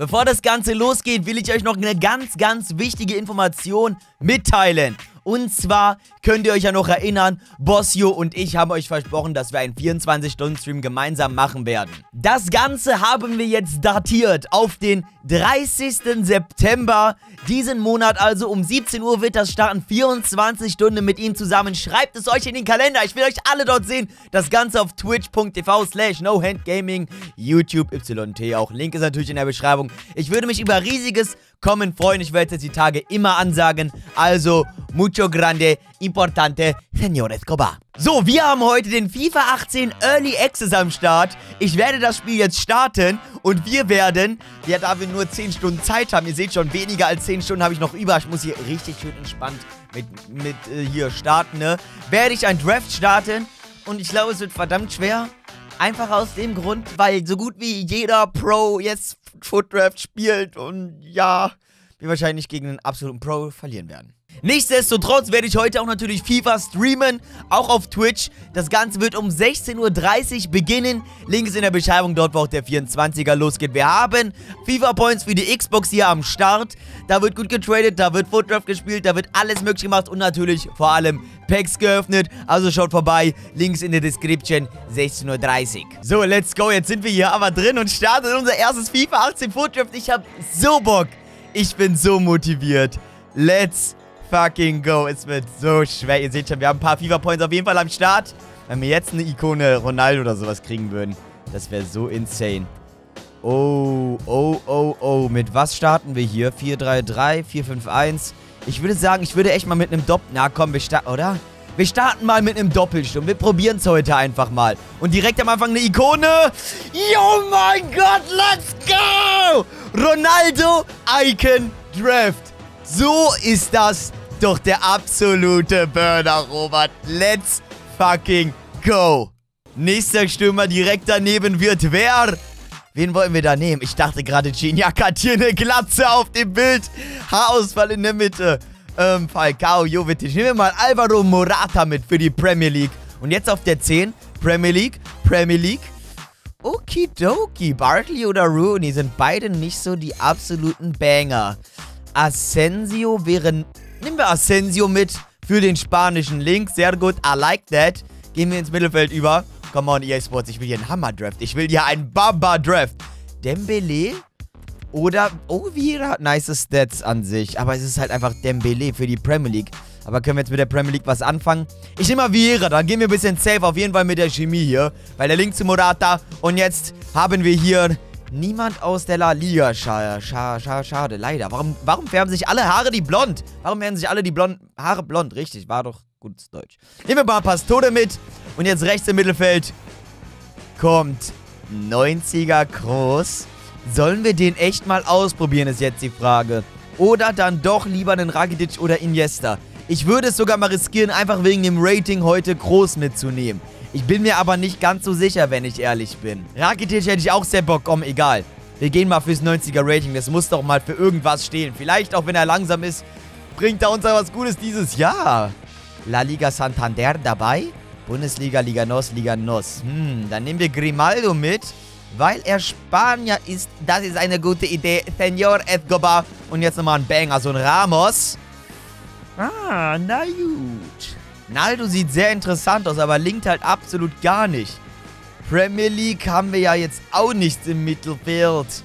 Bevor das Ganze losgeht, will ich euch noch eine ganz, ganz wichtige Information mitteilen. Und zwar könnt ihr euch ja noch erinnern, Bossio und ich haben euch versprochen, dass wir einen 24-Stunden-Stream gemeinsam machen werden. Das Ganze haben wir jetzt datiert auf den 30. September. Diesen Monat also um 17 Uhr wird das starten. 24 Stunden mit ihm zusammen. Schreibt es euch in den Kalender. Ich will euch alle dort sehen. Das Ganze auf twitch.tv slash nohandgaming, YouTube YT. Auch Link ist natürlich in der Beschreibung. Ich würde mich über riesiges kommen, freuen. Ich werde jetzt die Tage immer ansagen. Also, mucho grande, importante, Señor Escobar. So, wir haben heute den FIFA 18 Early Access am Start. Ich werde das Spiel jetzt starten und wir werden, ja, da wir nur 10 Stunden Zeit haben, ihr seht schon, weniger als 10 Stunden habe ich noch über. Ich muss hier richtig schön entspannt mit, mit äh, hier starten, ne? Werde ich ein Draft starten und ich glaube, es wird verdammt schwer. Einfach aus dem Grund, weil so gut wie jeder Pro jetzt Foot Draft spielt und ja, wir wahrscheinlich gegen einen absoluten Pro verlieren werden. Nichtsdestotrotz werde ich heute auch natürlich FIFA streamen, auch auf Twitch. Das Ganze wird um 16.30 Uhr beginnen. Link ist in der Beschreibung, dort wo auch der 24er losgeht. Wir haben FIFA Points für die Xbox hier am Start. Da wird gut getradet, da wird Footdraft gespielt, da wird alles möglich gemacht und natürlich vor allem Packs geöffnet. Also schaut vorbei, Links in der Description, 16.30 Uhr. So, let's go, jetzt sind wir hier aber drin und starten unser erstes FIFA 18 Footdraft. Ich habe so Bock. Ich bin so motiviert. Let's fucking go. Es wird so schwer. Ihr seht schon, wir haben ein paar FIFA-Points auf jeden Fall am Start. Wenn wir jetzt eine Ikone Ronaldo oder sowas kriegen würden, das wäre so insane. Oh, oh, oh, oh. Mit was starten wir hier? 4-3-3, 4-5-1. Ich würde sagen, ich würde echt mal mit einem Doppel... Na komm, wir starten, oder? Wir starten mal mit einem Doppelsturm. Wir probieren es heute einfach mal. Und direkt am Anfang eine Ikone. Oh mein Gott, let's go! Ronaldo Icon Draft. So ist das doch der absolute Burner, Robert. Let's fucking go. Nächster Stürmer direkt daneben wird wer? Wen wollen wir da nehmen? Ich dachte gerade, Geniak hat hier eine Glatze auf dem Bild. Haarausfall in der Mitte. Ähm, Falcao, Jovetic. Nehmen wir mal Alvaro Morata mit für die Premier League. Und jetzt auf der 10. Premier League, Premier League. Okidoki. Barkley oder Rooney sind beide nicht so die absoluten Banger. Asensio wäre Nehmen wir Asensio mit für den spanischen Link. Sehr gut, I like that. Gehen wir ins Mittelfeld über. Come on, EA Sports, ich will hier einen Hammer-Draft. Ich will hier einen Baba-Draft. Dembele oder Ovira hat nice Stats an sich. Aber es ist halt einfach Dembele für die Premier League. Aber können wir jetzt mit der Premier League was anfangen? Ich nehme mal Vieira, dann gehen wir ein bisschen safe auf jeden Fall mit der Chemie hier. Weil der Link zu Morata. Und jetzt haben wir hier Niemand aus der La Liga. Schade, schade, schade, leider. Warum, warum färben sich alle Haare die blond? Warum werden sich alle die blond Haare blond? Richtig, war doch gutes Deutsch. Nehmen wir mal Pastore mit. Und jetzt rechts im Mittelfeld kommt 90er Groß. Sollen wir den echt mal ausprobieren, ist jetzt die Frage. Oder dann doch lieber einen Rakitic oder Iniesta. Ich würde es sogar mal riskieren, einfach wegen dem Rating heute groß mitzunehmen. Ich bin mir aber nicht ganz so sicher, wenn ich ehrlich bin. Rakitic hätte ich auch sehr Bock, komm, egal. Wir gehen mal fürs 90er Rating. Das muss doch mal für irgendwas stehen. Vielleicht auch, wenn er langsam ist, bringt er uns da was Gutes dieses Jahr. La Liga Santander dabei. Bundesliga, Liga Nos, Liga Nos. Hm, dann nehmen wir Grimaldo mit, weil er Spanier ist. Das ist eine gute Idee. Senor Escobar. Und jetzt nochmal ein Banger, so ein Ramos. Ah, na gut. Naldo sieht sehr interessant aus, aber linkt halt absolut gar nicht. Premier League haben wir ja jetzt auch nichts im Mittelfeld.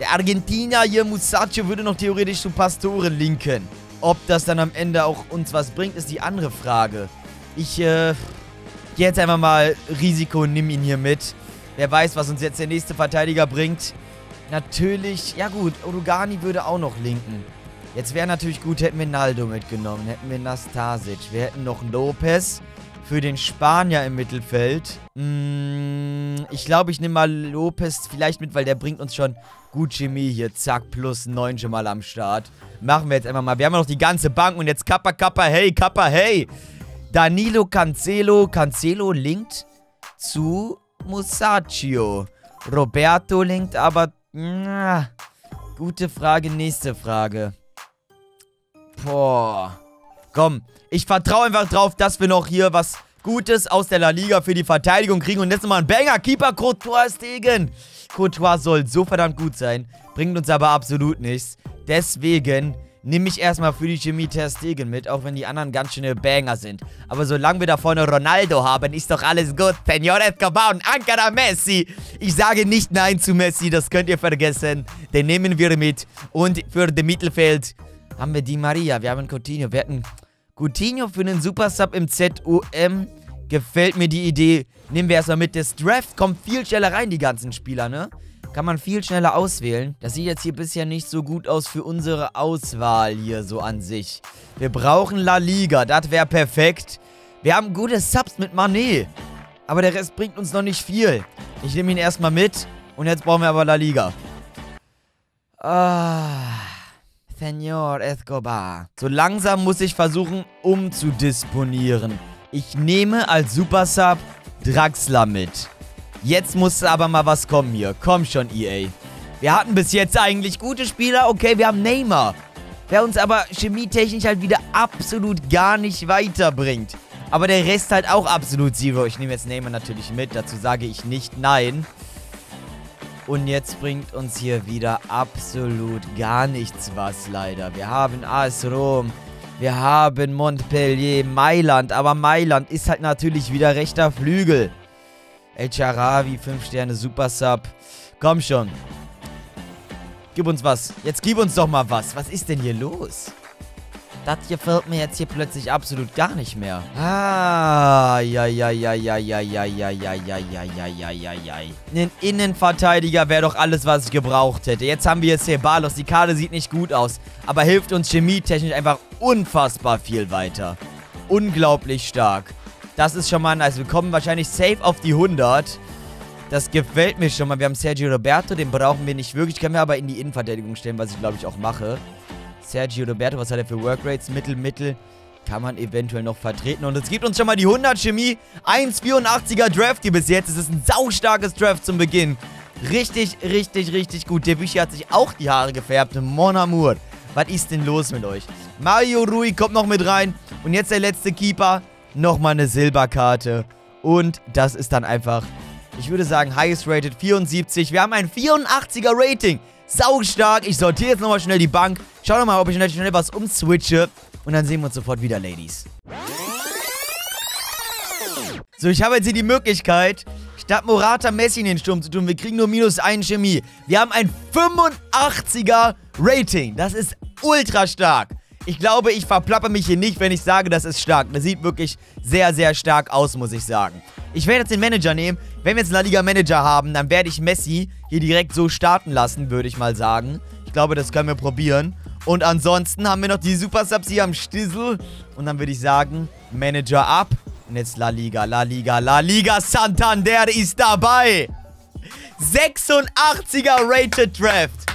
Der Argentinier hier, Musacho, würde noch theoretisch zu Pastore linken. Ob das dann am Ende auch uns was bringt, ist die andere Frage. Ich, äh, gehe jetzt einfach mal Risiko und nimm ihn hier mit. Wer weiß, was uns jetzt der nächste Verteidiger bringt. Natürlich, ja gut, Urugani würde auch noch linken. Jetzt wäre natürlich gut, hätten wir Naldo mitgenommen. Hätten wir Nastasic. Wir hätten noch Lopez für den Spanier im Mittelfeld. Mm, ich glaube, ich nehme mal Lopez vielleicht mit, weil der bringt uns schon gut Chemie hier. Zack, plus 9 schon mal am Start. Machen wir jetzt einfach mal. Wir haben ja noch die ganze Bank und jetzt Kappa, Kappa, hey, Kappa, hey. Danilo Cancelo. Cancelo linkt zu Musacchio. Roberto linkt aber... Na, gute Frage, nächste Frage. Boah. Komm, ich vertraue einfach drauf, dass wir noch hier was Gutes aus der La Liga für die Verteidigung kriegen. Und jetzt nochmal ein Banger. Keeper Courtois Stegen. Courtois soll so verdammt gut sein. bringt uns aber absolut nichts. Deswegen nehme ich erstmal für die Chemie Ter Stegen mit, auch wenn die anderen ganz schöne Banger sind. Aber solange wir da vorne Ronaldo haben, ist doch alles gut. Senor Escobar und Ankara Messi. Ich sage nicht Nein zu Messi, das könnt ihr vergessen. Den nehmen wir mit. Und für das Mittelfeld haben wir Di Maria, wir haben Coutinho, wir hatten Coutinho für einen Supersub im ZUM. Gefällt mir die Idee. Nehmen wir erstmal mit. Das Draft kommt viel schneller rein, die ganzen Spieler, ne? Kann man viel schneller auswählen. Das sieht jetzt hier bisher nicht so gut aus für unsere Auswahl hier so an sich. Wir brauchen La Liga, das wäre perfekt. Wir haben gute Subs mit Manet. Aber der Rest bringt uns noch nicht viel. Ich nehme ihn erstmal mit. Und jetzt brauchen wir aber La Liga. Ah... Senor Escobar. So langsam muss ich versuchen, umzudisponieren. Ich nehme als Supersub Draxler mit. Jetzt muss aber mal was kommen hier. Komm schon, EA. Wir hatten bis jetzt eigentlich gute Spieler. Okay, wir haben Neymar. Der uns aber chemietechnisch halt wieder absolut gar nicht weiterbringt. Aber der Rest halt auch absolut Zero. Ich nehme jetzt Neymar natürlich mit. Dazu sage ich nicht nein. Und jetzt bringt uns hier wieder absolut gar nichts was, leider. Wir haben AS Rom, wir haben Montpellier, Mailand. Aber Mailand ist halt natürlich wieder rechter Flügel. El Charavi, 5 Sterne, Super Sub. Komm schon. Gib uns was. Jetzt gib uns doch mal was. Was ist denn hier los? Das gefällt mir jetzt hier plötzlich absolut gar nicht mehr. Ah, ja, ja, ja, ja, ja, ja, ja, ja, ja, ja, ja, ja, ja, ja. Ein Innenverteidiger wäre doch alles, was ich gebraucht hätte. Jetzt haben wir Ceballos. Die Karte sieht nicht gut aus, aber hilft uns chemietechnisch einfach unfassbar viel weiter. Unglaublich stark. Das ist schon mal nice. Wir kommen wahrscheinlich safe auf die 100. Das gefällt mir schon mal. Wir haben Sergio Roberto, den brauchen wir nicht wirklich. Können wir aber in die Innenverteidigung stellen, was ich glaube ich auch mache. Sergio Roberto, was hat er für Workrates? Mittel, Mittel. Kann man eventuell noch vertreten. Und es gibt uns schon mal die 100 Chemie. 1,84er Draft hier bis jetzt. Es ist ein saustarkes Draft zum Beginn. Richtig, richtig, richtig gut. Der Bücher hat sich auch die Haare gefärbt. Mon Amour. Was ist denn los mit euch? Mario Rui kommt noch mit rein. Und jetzt der letzte Keeper. Nochmal eine Silberkarte. Und das ist dann einfach, ich würde sagen, highest rated 74. Wir haben ein 84er Rating. Sau stark. Ich sortiere jetzt nochmal schnell die Bank. Schau nochmal, ob ich schnell, schnell was umswitche. Und dann sehen wir uns sofort wieder, Ladies. So, ich habe jetzt hier die Möglichkeit, statt Morata Messi in den Sturm zu tun, wir kriegen nur minus 1 Chemie. Wir haben ein 85er Rating. Das ist ultra stark. Ich glaube, ich verplappe mich hier nicht, wenn ich sage, das ist stark. Das sieht wirklich sehr, sehr stark aus, muss ich sagen. Ich werde jetzt den Manager nehmen. Wenn wir jetzt einen La Liga Manager haben, dann werde ich Messi hier direkt so starten lassen, würde ich mal sagen. Ich glaube, das können wir probieren. Und ansonsten haben wir noch die Super Subs hier am Stissel. Und dann würde ich sagen, Manager ab. Und jetzt La Liga, La Liga, La Liga Santander ist dabei. 86er Rated Draft.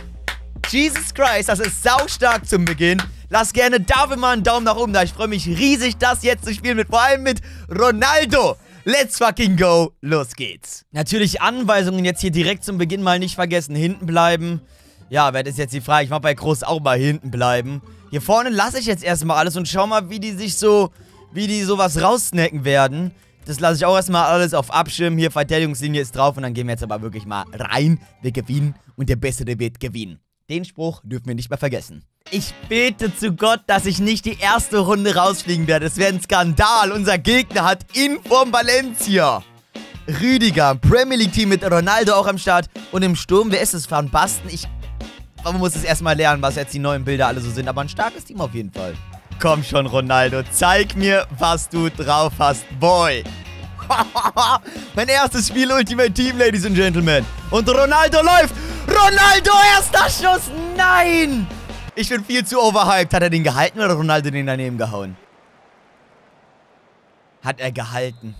Jesus Christ, das ist saustark zum Beginn. Lasst gerne dafür mal einen Daumen nach oben da. Ich freue mich riesig, das jetzt zu spielen mit, vor allem mit Ronaldo. Let's fucking go. Los geht's. Natürlich Anweisungen jetzt hier direkt zum Beginn mal nicht vergessen. Hinten bleiben. Ja, wer ist jetzt die Frage? Ich mach bei Groß auch mal hinten bleiben. Hier vorne lasse ich jetzt erstmal alles und schau mal, wie die sich so, wie die sowas raussnacken werden. Das lasse ich auch erstmal alles auf Abschirm. Hier, Verteidigungslinie ist drauf und dann gehen wir jetzt aber wirklich mal rein. Wir gewinnen und der Bessere wird gewinnen. Den Spruch dürfen wir nicht mehr vergessen. Ich bete zu Gott, dass ich nicht die erste Runde rausfliegen werde. Das wäre ein Skandal. Unser Gegner hat Inform Valencia. Rüdiger, Premier League Team mit Ronaldo auch am Start. Und im Sturm, wer ist es? Van Basten? Ich man muss es erstmal lernen, was jetzt die neuen Bilder alle so sind. Aber ein starkes Team auf jeden Fall. Komm schon, Ronaldo. Zeig mir, was du drauf hast, Boy. mein erstes Spiel Ultimate Team, Ladies and Gentlemen. Und Ronaldo läuft. Ronaldo, erster Schuss. Nein. Ich bin viel zu overhyped. Hat er den gehalten oder Ronaldo den daneben gehauen? Hat er gehalten.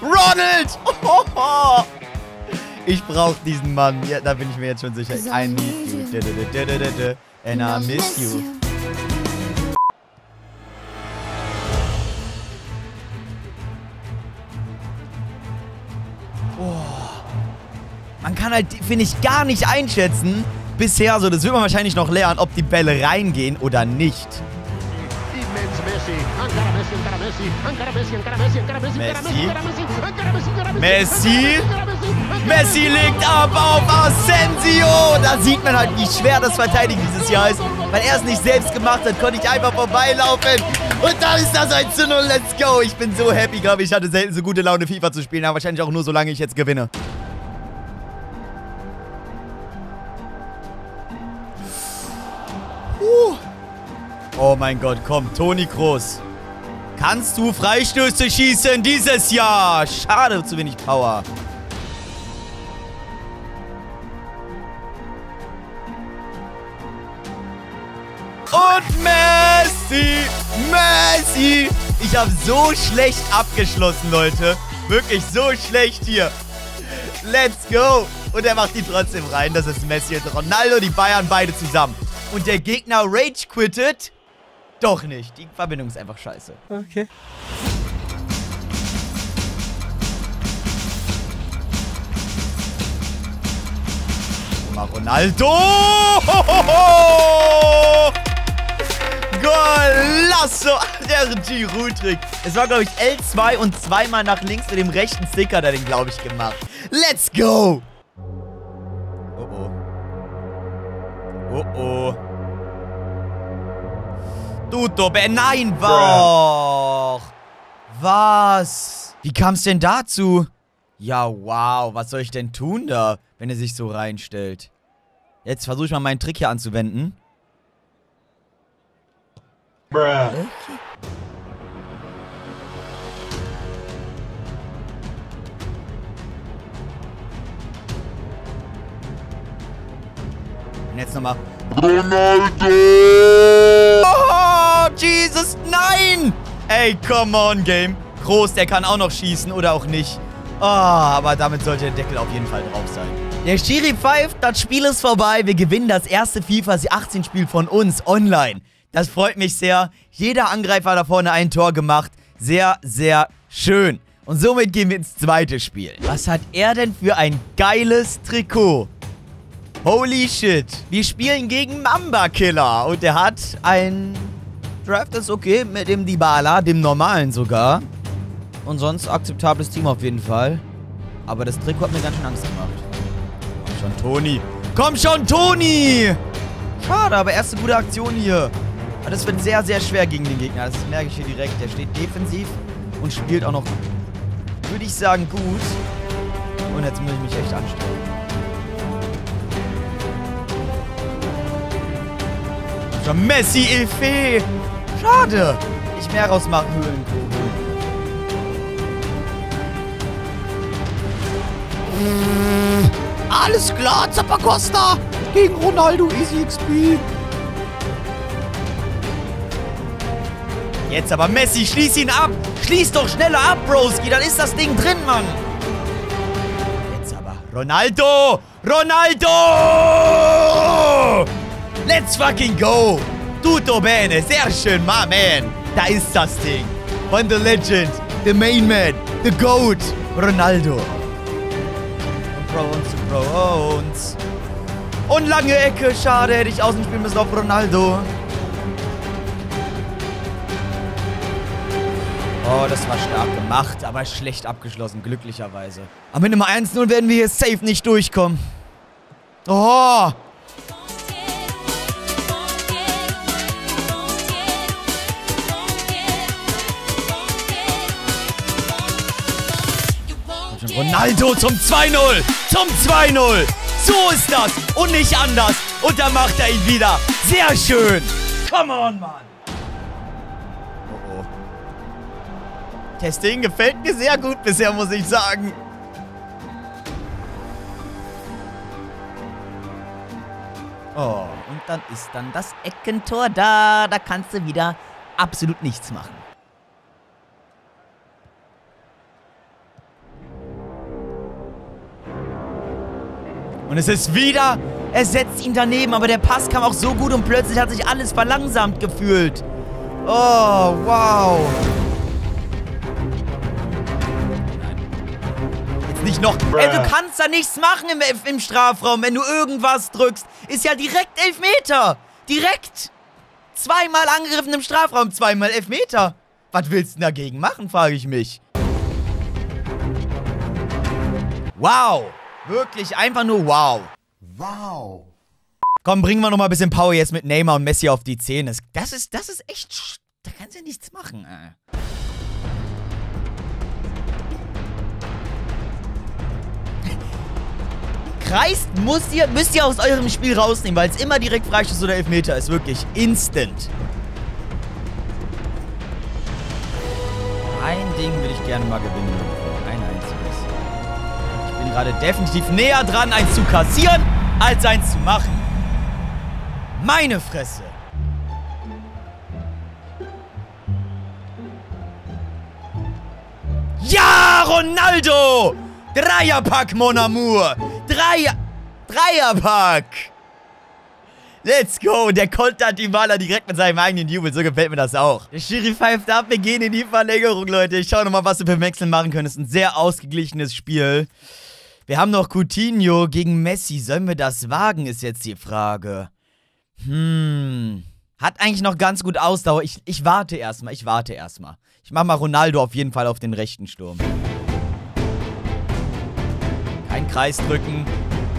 Ronald! Ich brauche diesen Mann. Ja, da bin ich mir jetzt schon sicher. I need you. And I miss you. Man kann halt, finde ich, gar nicht einschätzen, bisher so, das wird man wahrscheinlich noch lernen, ob die Bälle reingehen oder nicht. Messi, Messi, Messi, legt ab auf Asensio. Da sieht man halt, wie schwer das Verteidigen dieses Jahr ist. Weil er es nicht selbst gemacht hat, konnte ich einfach vorbeilaufen. Und dann ist das 1 zu 0. Let's go. Ich bin so happy, glaube ich. Ich hatte selten so gute Laune, FIFA zu spielen. Aber wahrscheinlich auch nur, solange ich jetzt gewinne. Oh mein Gott, komm, Toni Kroos. Kannst du Freistöße schießen dieses Jahr? Schade, zu wenig Power. Und Messi! Messi! Ich habe so schlecht abgeschlossen, Leute. Wirklich so schlecht hier. Let's go! Und er macht die trotzdem rein. Das ist Messi und Ronaldo, die Bayern beide zusammen. Und der Gegner Rage quittet? Doch nicht. Die Verbindung ist einfach scheiße. Okay. Mal Ronaldo! Golasso! Der Giroud-Trick. Es war, glaube ich, L2 und zweimal nach links mit dem rechten Sticker da den, glaube ich, gemacht. Let's go! Oh oh. Oh oh. Ben. Nein, doch! Was? Wie kam es denn dazu? Ja, wow. Was soll ich denn tun da, wenn er sich so reinstellt? Jetzt versuche ich mal meinen Trick hier anzuwenden. Okay. Und jetzt nochmal. Ronaldo! Oh, Jesus, nein! Ey, come on, Game. Groß, der kann auch noch schießen oder auch nicht. Oh, aber damit sollte der Deckel auf jeden Fall drauf sein. Der Schiri pfeift, das Spiel ist vorbei. Wir gewinnen das erste FIFA 18 Spiel von uns online. Das freut mich sehr. Jeder Angreifer hat da vorne ein Tor gemacht. Sehr, sehr schön. Und somit gehen wir ins zweite Spiel. Was hat er denn für ein geiles Trikot? Holy shit. Wir spielen gegen Mamba Killer. Und der hat ein Draft ist okay mit dem Dybala, dem normalen sogar. Und sonst akzeptables Team auf jeden Fall. Aber das Trikot hat mir ganz schön Angst gemacht. Komm schon, Toni. Komm schon, Toni! Schade, aber erste gute Aktion hier. Aber das wird sehr, sehr schwer gegen den Gegner. Das merke ich hier direkt. Der steht defensiv und spielt auch noch, würde ich sagen, gut. Und jetzt muss ich mich echt. Schon Messi Efe. Schade. Ich mehr rausmachen, Höhlenkugel. Alles klar, Zappacosta. Gegen Ronaldo Easy XP. Jetzt aber Messi, schließ ihn ab. Schließ doch schneller ab, Broski. Dann ist das Ding drin, Mann. Jetzt aber Ronaldo. Ronaldo. Let's fucking go! Tutto bene, sehr schön, my man. Da ist das Ding. Von The Legend, The Main Man, The Goat, Ronaldo. Zu Pro Und lange Ecke, schade, hätte ich außen spielen müssen auf Ronaldo. Oh, das war stark gemacht, aber schlecht abgeschlossen, glücklicherweise. Aber mit einem 1-0 werden wir hier safe nicht durchkommen. Oh! Ronaldo zum 2-0. Zum 2-0. So ist das und nicht anders. Und da macht er ihn wieder. Sehr schön. Come on, Mann. Testing gefällt mir sehr gut bisher, muss ich sagen. Oh, und dann ist dann das Eckentor da. Da kannst du wieder absolut nichts machen. Und es ist wieder, er setzt ihn daneben, aber der Pass kam auch so gut und plötzlich hat sich alles verlangsamt gefühlt. Oh, wow. Noch. Ey, du kannst da nichts machen im, im Strafraum, wenn du irgendwas drückst. Ist ja direkt Elfmeter. Direkt. zweimal angegriffen im Strafraum, zweimal Elfmeter. Was willst du dagegen machen, frage ich mich. Wow. Wirklich einfach nur wow. Wow. Komm, bringen wir noch mal ein bisschen Power jetzt mit Neymar und Messi auf die Zähne. Das ist, das ist echt... Da kannst du ja nichts machen, ey. Kreist müsst ihr, müsst ihr aus eurem Spiel rausnehmen, weil es immer direkt Freischuss oder Elfmeter ist. Wirklich. Instant. Ein Ding würde ich gerne mal gewinnen. Ein einziges. Ich bin gerade definitiv näher dran, eins zu kassieren, als eins zu machen. Meine Fresse. Ja, Ronaldo! Dreierpack, Mon Amour! Dreier... Dreierpack! Let's go! Der kontert die Maler direkt mit seinem eigenen Jubel. So gefällt mir das auch. Der Schiri pfeift ab. Wir gehen in die Verlängerung, Leute. Ich schau nochmal, was wir beim Wechseln machen können. Ist ein sehr ausgeglichenes Spiel. Wir haben noch Coutinho gegen Messi. Sollen wir das wagen, ist jetzt die Frage. Hm. Hat eigentlich noch ganz gut Ausdauer. Ich, ich warte erstmal. Ich warte erstmal. Ich mach mal Ronaldo auf jeden Fall auf den rechten Sturm. Kreis drücken.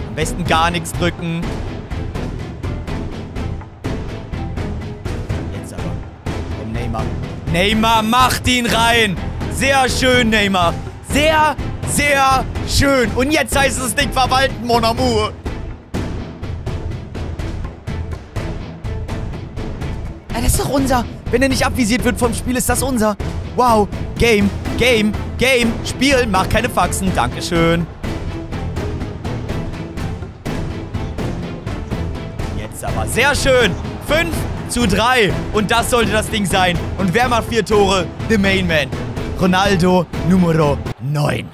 Am besten gar nichts drücken. Jetzt aber. Komm, Neymar. Neymar, macht ihn rein. Sehr schön, Neymar. Sehr, sehr schön. Und jetzt heißt es nicht verwalten, Mon Amour. Ja, das ist doch unser. Wenn er nicht abvisiert wird vom Spiel, ist das unser. Wow. Game, Game, Game. Spiel. Mach keine Faxen. Dankeschön. Sehr schön. 5 zu 3. Und das sollte das Ding sein. Und wer macht vier Tore? The Main Man. Ronaldo Numero 9.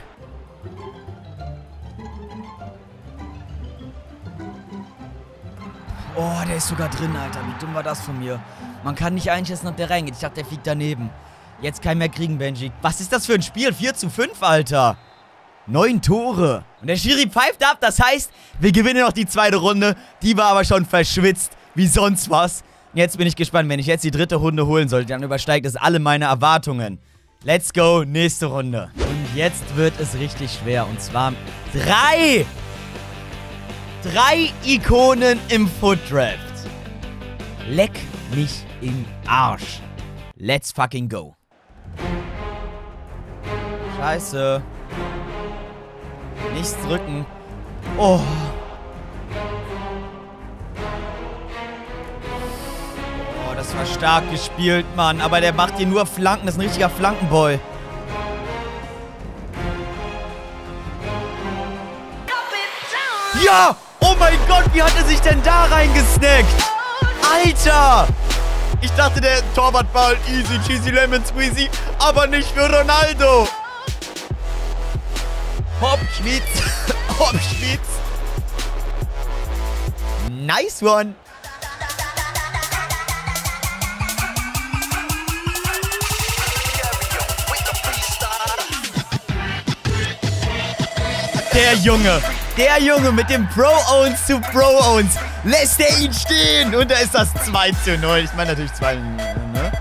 Oh, der ist sogar drin, Alter. Wie dumm war das von mir? Man kann nicht einschätzen, ob der reingeht. Ich dachte, der fliegt daneben. Jetzt kann ich mehr kriegen, Benji. Was ist das für ein Spiel? 4 zu 5, Alter. Neun Tore. Und der Schiri pfeift ab. Das heißt, wir gewinnen noch die zweite Runde. Die war aber schon verschwitzt. Wie sonst was. Jetzt bin ich gespannt. Wenn ich jetzt die dritte Runde holen sollte, dann übersteigt es alle meine Erwartungen. Let's go. Nächste Runde. Und jetzt wird es richtig schwer. Und zwar drei. Drei Ikonen im Foot Draft. Leck mich im Arsch. Let's fucking go. Scheiße. Nichts drücken. Oh. Oh, das war stark gespielt, Mann. Aber der macht hier nur Flanken. Das ist ein richtiger Flankenboy. Ja! Oh mein Gott, wie hat er sich denn da reingesnackt? Alter! Ich dachte, der Torwart war easy, cheesy, lemon, squeezy, aber nicht für Ronaldo. Hopp, Schmitz. Hopp, Schmitz. Nice one. Der Junge, der Junge mit dem Pro-Owns zu Pro-Owns. Lässt er ihn stehen. Und da ist das 2 zu 0. Ich meine natürlich 2 ne?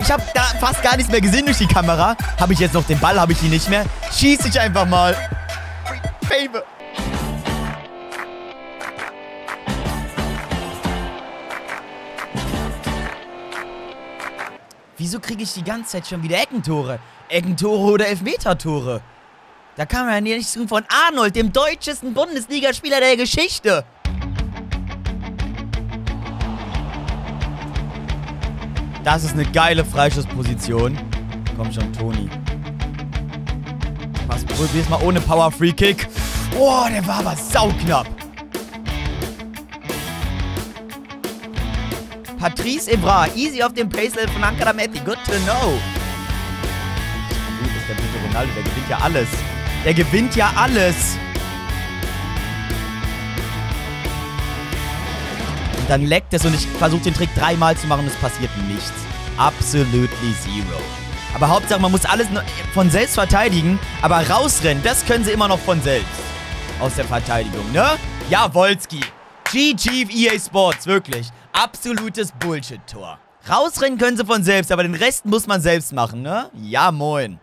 Ich habe da fast gar nichts mehr gesehen durch die Kamera. Habe ich jetzt noch den Ball? Habe ich ihn nicht mehr? Schieß ich einfach mal. Baby. Wieso kriege ich die ganze Zeit schon wieder Eckentore? Eckentore oder Elfmetertore? Da man ja nichts von Arnold, dem deutschesten Bundesligaspieler der Geschichte. Das ist eine geile Freischussposition. Komm schon, Toni. Was, probier's mal ohne Power Free Kick. Oh, der war aber sauknapp. Patrice Evra, easy auf dem Pace von Ankara Metti. Good to know. Gut ist der gute Ronaldo, der gewinnt ja alles. Der gewinnt ja alles. Und dann leckt es und ich versuche den Trick dreimal zu machen und es passiert nichts. Absolutely zero. Aber Hauptsache, man muss alles von selbst verteidigen, aber rausrennen, das können sie immer noch von selbst. Aus der Verteidigung, ne? Ja, Wolski. GG EA Sports, wirklich. Absolutes Bullshit-Tor. Rausrennen können sie von selbst, aber den Rest muss man selbst machen, ne? Ja, moin.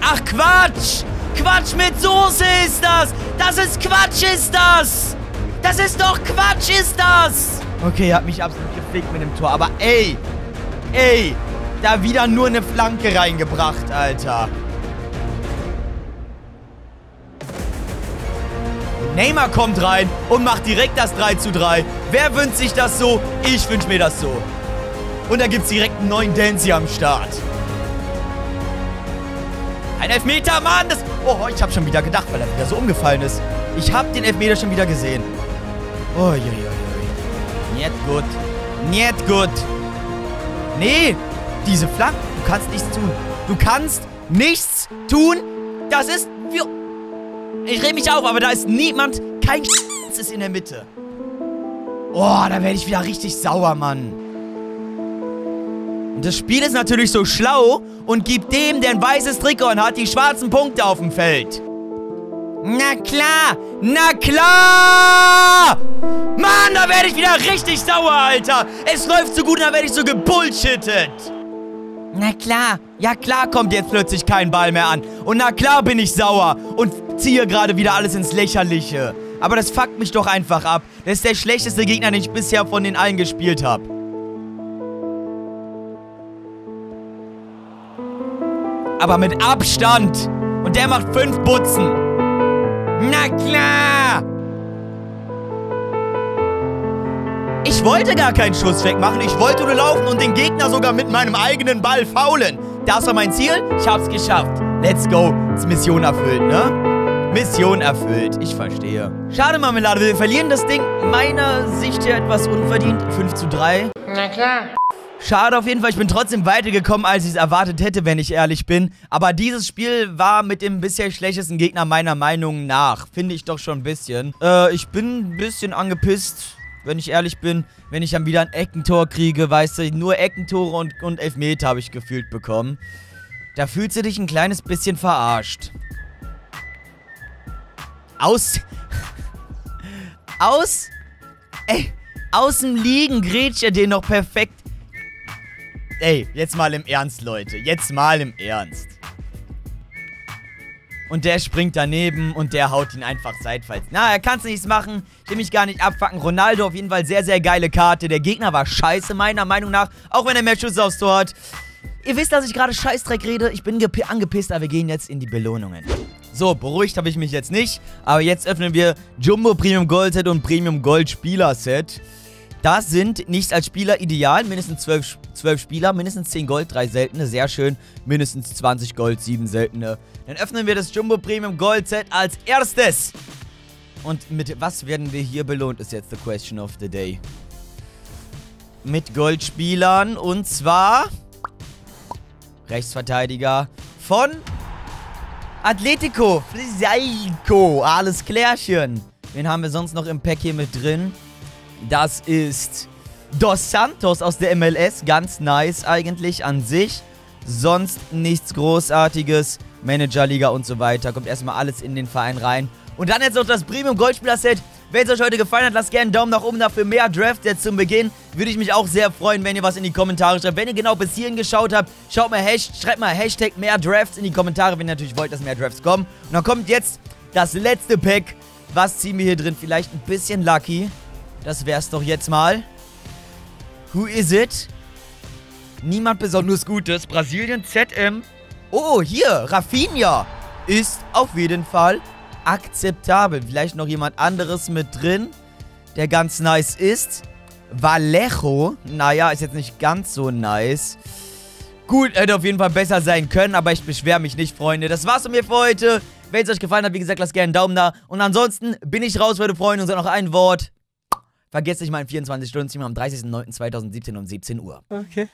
Ach, Quatsch! Quatsch mit Soße ist das! Das ist Quatsch, ist das! Das ist doch Quatsch, ist das! Okay, hat mich absolut gefickt mit dem Tor, aber ey! Ey! Da wieder nur eine Flanke reingebracht, Alter. Neymar kommt rein und macht direkt das 3 zu 3. Wer wünscht sich das so? Ich wünsche mir das so. Und da gibt es direkt einen neuen Dancy am Start. Ein Elfmeter, Mann! Das oh, ich habe schon wieder gedacht, weil er wieder so umgefallen ist. Ich habe den Elfmeter schon wieder gesehen. Uiuiui. Niet gut. Niet gut. Nee, diese Flanken. Du kannst nichts tun. Du kannst nichts tun. Das ist... Ich rede mich auf, aber da ist niemand. Kein ist in der Mitte. Oh, da werde ich wieder richtig sauer, Mann. Und das Spiel ist natürlich so schlau und gibt dem, der ein weißes Trikot hat, die schwarzen Punkte auf dem Feld. Na klar, na klar! Mann, da werde ich wieder richtig sauer, Alter. Es läuft so gut, da werde ich so gebullshittet. Na klar, ja klar kommt jetzt plötzlich kein Ball mehr an. Und na klar bin ich sauer und ziehe gerade wieder alles ins Lächerliche. Aber das fuckt mich doch einfach ab. Das ist der schlechteste Gegner, den ich bisher von den allen gespielt habe. Aber mit Abstand. Und der macht fünf Butzen. Na klar. Ich wollte gar keinen Schuss wegmachen. Ich wollte nur laufen und den Gegner sogar mit meinem eigenen Ball faulen. Das war mein Ziel. Ich hab's geschafft. Let's go. Ist Mission erfüllt, ne? Mission erfüllt. Ich verstehe. Schade, Marmelade. Wir verlieren das Ding meiner Sicht ja etwas unverdient. 5 zu 3. Na klar. Schade auf jeden Fall, ich bin trotzdem weitergekommen, als ich es erwartet hätte, wenn ich ehrlich bin. Aber dieses Spiel war mit dem bisher schlechtesten Gegner meiner Meinung nach. Finde ich doch schon ein bisschen. Äh, ich bin ein bisschen angepisst, wenn ich ehrlich bin, wenn ich dann wieder ein Eckentor kriege. Weißt du, nur Eckentore und, und Elfmeter habe ich gefühlt bekommen. Da fühlst du dich ein kleines bisschen verarscht. Aus... Aus... Ey, aus dem Liegen grätscht er den noch perfekt Ey, jetzt mal im Ernst, Leute. Jetzt mal im Ernst. Und der springt daneben und der haut ihn einfach seitfalls. Na, er kann es nichts machen. Ich will mich gar nicht abfacken. Ronaldo auf jeden Fall sehr, sehr geile Karte. Der Gegner war scheiße, meiner Meinung nach. Auch wenn er mehr Schüsse aufs Tor hat. Ihr wisst, dass ich gerade Scheißdreck rede. Ich bin angepisst, aber wir gehen jetzt in die Belohnungen. So, beruhigt habe ich mich jetzt nicht. Aber jetzt öffnen wir Jumbo Premium Gold Set und Premium Gold Spieler Set. Das sind nicht als Spieler ideal. Mindestens 12, 12 Spieler, mindestens 10 Gold, 3 seltene. Sehr schön. Mindestens 20 Gold, 7 seltene. Dann öffnen wir das Jumbo Premium Gold Set als erstes. Und mit was werden wir hier belohnt, ist jetzt the question of the day. Mit Goldspielern und zwar Rechtsverteidiger von Atletico. Flisaiko. Alles klärchen. Wen haben wir sonst noch im Pack hier mit drin? Das ist Dos Santos aus der MLS. Ganz nice eigentlich an sich. Sonst nichts Großartiges. Managerliga und so weiter. Kommt erstmal alles in den Verein rein. Und dann jetzt noch das Premium Goldspieler-Set. Wenn es euch heute gefallen hat, lasst gerne einen Daumen nach oben dafür mehr Draft jetzt zum Beginn. Würde ich mich auch sehr freuen, wenn ihr was in die Kommentare schreibt. Wenn ihr genau bis hierhin geschaut habt, schaut mal, schreibt mal Hashtag mehr Drafts in die Kommentare, wenn ihr natürlich wollt, dass mehr Drafts kommen. Und dann kommt jetzt das letzte Pack. Was ziehen wir hier drin? Vielleicht ein bisschen lucky. Das wär's doch jetzt mal. Who is it? Niemand besonders Gutes. Brasilien ZM. Oh, hier, Rafinha. Ist auf jeden Fall akzeptabel. Vielleicht noch jemand anderes mit drin, der ganz nice ist. Vallejo. Naja, ist jetzt nicht ganz so nice. Gut, hätte auf jeden Fall besser sein können, aber ich beschwere mich nicht, Freunde. Das war's von mir für heute. Wenn es euch gefallen hat, wie gesagt, lasst gerne einen Daumen da. Und ansonsten bin ich raus, meine Freunde, und sage noch ein Wort. Vergesst nicht meinen 24-Stunden-Stream am 30.09.2017 um 17 Uhr. Okay.